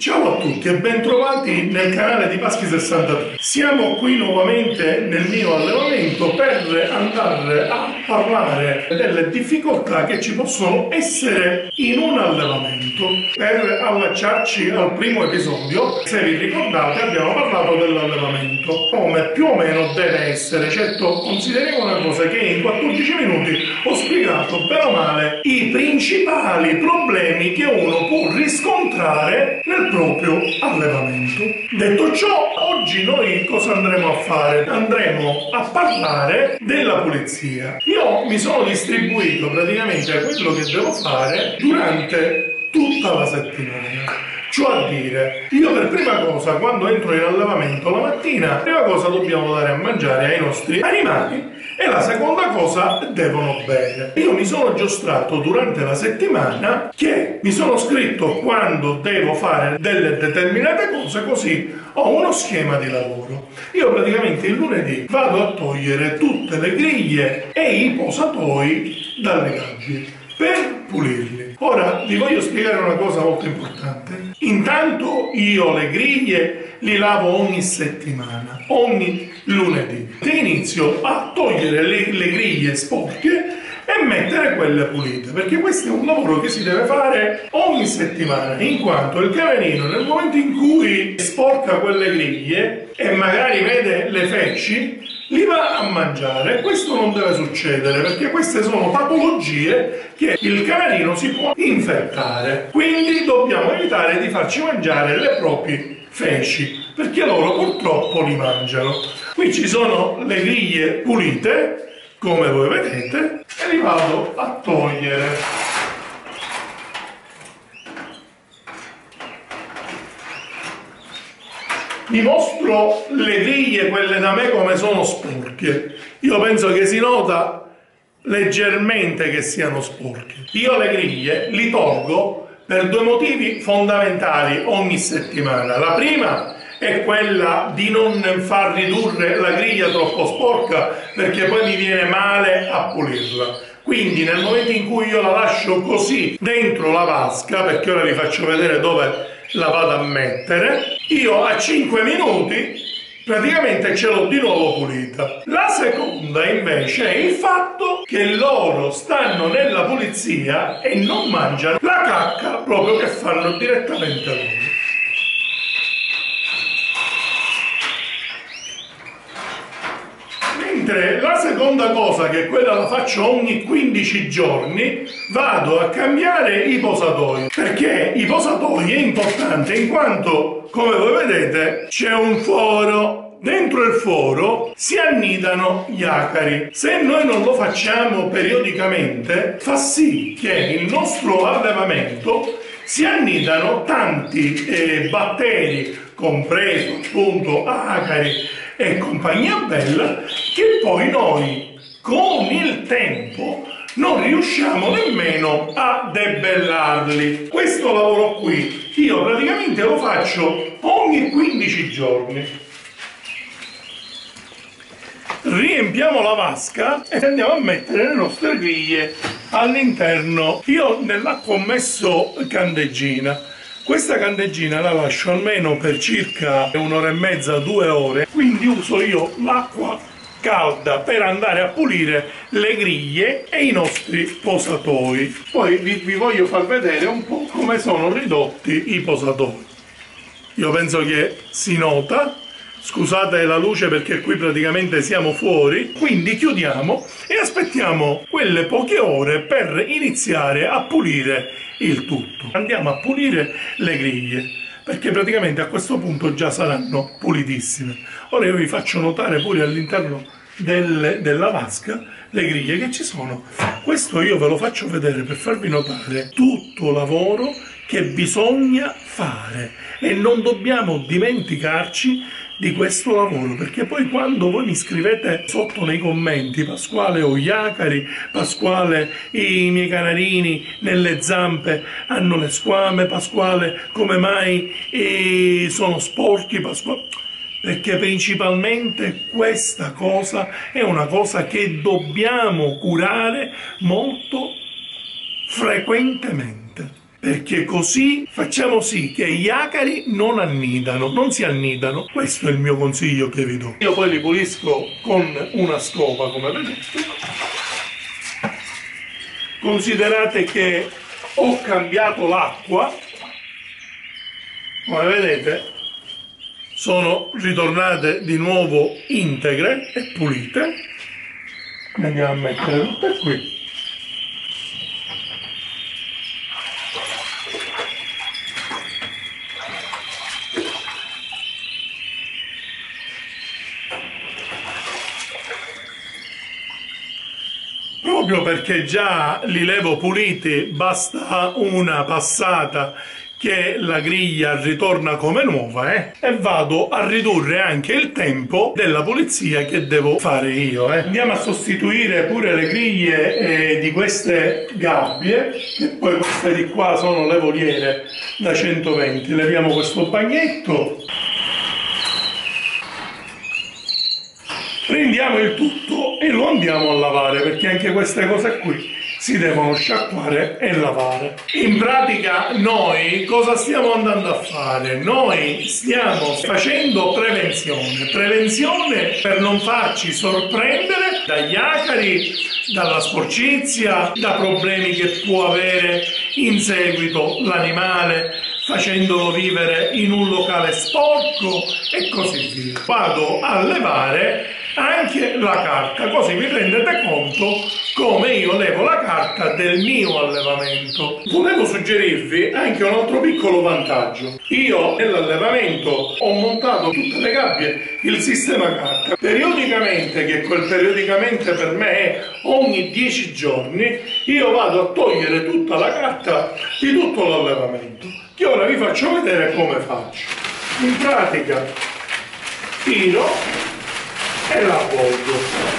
Ciao a tutti e bentrovati nel canale di Paschi 63. Siamo qui nuovamente nel mio allevamento per andare a parlare delle difficoltà che ci possono essere in un allevamento. Per allacciarci al primo episodio, se vi ricordate, abbiamo parlato dell'allevamento, come più o meno deve essere. Certo, consideriamo una cosa che in 14 minuti ho spiegato bene o male i principali problemi che uno può riscontrare nel proprio allevamento. Detto ciò, oggi noi cosa andremo a fare? Andremo a parlare della pulizia. Io mi sono distribuito praticamente quello che devo fare durante tutta la settimana. Cioè a dire, io per prima cosa quando entro in allevamento la mattina, prima cosa dobbiamo dare a mangiare ai nostri animali e la seconda cosa devono bere. Io mi sono giostrato durante la settimana che mi sono scritto quando devo fare delle determinate cose così ho uno schema di lavoro. Io praticamente il lunedì vado a togliere tutte le griglie e i posatoi dalle gabbie per pulirli. Ora vi voglio spiegare una cosa molto importante. Intanto io le griglie li lavo ogni settimana, ogni lunedì. E inizio a togliere le, le griglie sporche e mettere quelle pulite, perché questo è un lavoro che si deve fare ogni settimana, in quanto il camerino nel momento in cui sporca quelle griglie e magari vede le feci, li va a mangiare. Questo non deve succedere perché queste sono patologie che il canarino si può infettare. Quindi dobbiamo evitare di farci mangiare le proprie feci perché loro purtroppo li mangiano. Qui ci sono le griglie pulite, come voi vedete, e li vado a togliere. Vi mostro le griglie, quelle da me, come sono sporche. Io penso che si nota leggermente che siano sporche. Io le griglie li tolgo per due motivi fondamentali ogni settimana. La prima è quella di non far ridurre la griglia troppo sporca perché poi mi viene male a pulirla. Quindi nel momento in cui io la lascio così dentro la vasca, perché ora vi faccio vedere dove la vado a mettere, io a 5 minuti praticamente ce l'ho di nuovo pulita. La seconda invece è il fatto che loro stanno nella pulizia e non mangiano la cacca proprio che fanno direttamente loro. Mentre la seconda cosa, che quella la faccio ogni 15 giorni, vado a cambiare i posatoi. Perché i posatoi è importante in quanto, come voi vedete, c'è un foro dentro il foro si annidano gli acari. Se noi non lo facciamo periodicamente, fa sì che il nostro allevamento si annidano tanti eh, batteri, compreso appunto acari e compagnia bella, che poi noi con il tempo non riusciamo nemmeno a debellarli. Questo lavoro qui io praticamente lo faccio ogni 15 giorni. Riempiamo la vasca e andiamo a mettere le nostre griglie all'interno. Io nell'acqua ho messo candeggina questa candeggina la lascio almeno per circa un'ora e mezza, due ore, quindi uso io l'acqua calda per andare a pulire le griglie e i nostri posatoi. Poi vi, vi voglio far vedere un po' come sono ridotti i posatoi. Io penso che si nota scusate la luce perché qui praticamente siamo fuori quindi chiudiamo e aspettiamo quelle poche ore per iniziare a pulire il tutto andiamo a pulire le griglie perché praticamente a questo punto già saranno pulitissime. Ora io vi faccio notare pure all'interno del, della vasca le griglie che ci sono. Questo io ve lo faccio vedere per farvi notare tutto il lavoro che bisogna fare. E non dobbiamo dimenticarci di questo lavoro perché poi quando voi mi scrivete sotto nei commenti Pasquale Ogliacari, Pasquale i miei canarini nelle zampe hanno le squame, Pasquale come mai? Eh, sono sporchi, Pasquale perché principalmente questa cosa è una cosa che dobbiamo curare molto frequentemente perché così facciamo sì che gli acari non annidano, non si annidano. Questo è il mio consiglio che vi do. Io poi li pulisco con una scopa, come vedete. Considerate che ho cambiato l'acqua, come vedete sono ritornate di nuovo integre e pulite. Andiamo a mettere tutte qui. Proprio perché già li levo puliti, basta una passata che la griglia ritorna come nuova eh? e vado a ridurre anche il tempo della pulizia che devo fare io. Eh? Andiamo a sostituire pure le griglie eh, di queste gabbie, che poi queste di qua sono le voliere da 120. Leviamo questo bagnetto. Prendiamo il tutto e lo andiamo a lavare perché anche queste cose qui si devono sciacquare e lavare. In pratica noi cosa stiamo andando a fare? Noi stiamo facendo prevenzione, prevenzione per non farci sorprendere dagli acari, dalla sporcizia, da problemi che può avere in seguito l'animale facendolo vivere in un locale sporco e così via. Vado a levare anche la carta, così vi rendete conto come io levo la carta del mio allevamento. Volevo suggerirvi anche un altro piccolo vantaggio. Io nell'allevamento ho montato tutte le gabbie il sistema carta. Periodicamente, che quel periodicamente per me è ogni 10 giorni, io vado a togliere tutta la carta di tutto l'allevamento. Che ora vi faccio vedere come faccio. In pratica tiro e la avvolgo.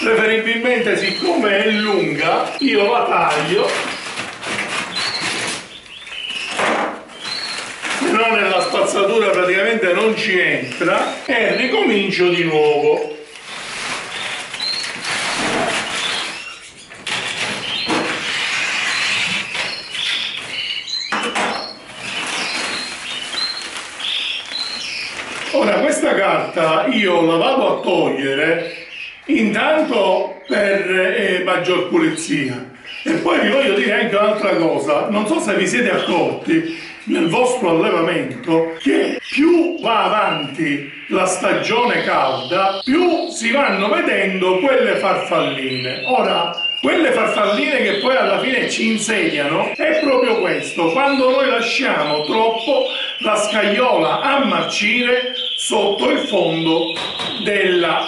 preferibilmente siccome è lunga io la taglio se no nella spazzatura praticamente non ci entra e ricomincio di nuovo Ora questa carta io la vado a togliere intanto per eh, maggior pulizia. E poi vi voglio dire anche un'altra cosa, non so se vi siete accorti nel vostro allevamento che più va avanti la stagione calda, più si vanno vedendo quelle farfalline. Ora, quelle farfalline che poi alla fine ci insegnano è proprio questo, quando noi lasciamo troppo la scagliola a marcire sotto il fondo della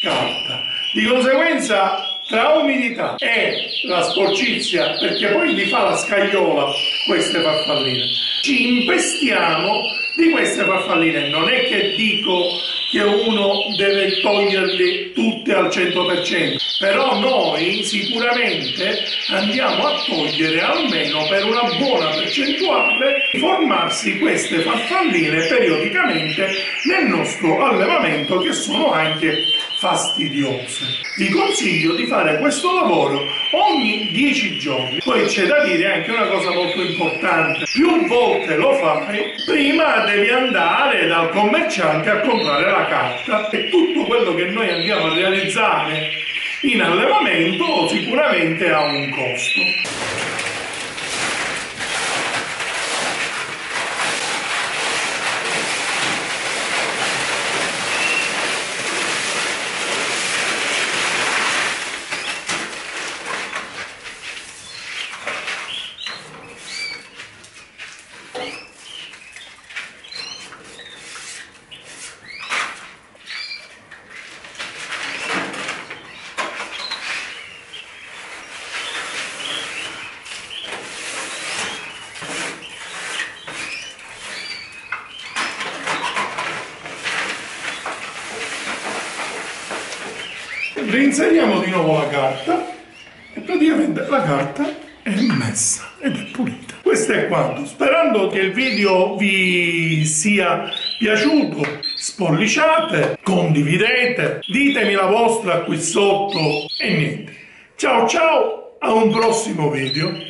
carta. Di conseguenza tra umidità e la sporcizia, perché poi li fa la scagliola queste farfalline, ci impestiamo di queste farfalline. Non è che dico che uno deve toglierli tutte al 100%, però noi sicuramente andiamo a togliere almeno per una buona percentuale formarsi queste farfalline periodicamente nel nostro allevamento che sono anche fastidiose. Vi consiglio di fare questo lavoro ogni 10 giorni. Poi c'è da dire anche una cosa molto importante, più volte lo fai, prima devi andare dal commerciante a comprare la carta e tutto quello che noi andiamo a realizzare in allevamento sicuramente ha un costo. Reinseriamo di nuovo la carta e praticamente la carta è messa ed è pulita. Questo è quanto. Sperando che il video vi sia piaciuto, spolliciate, condividete, ditemi la vostra qui sotto e niente. Ciao ciao, a un prossimo video.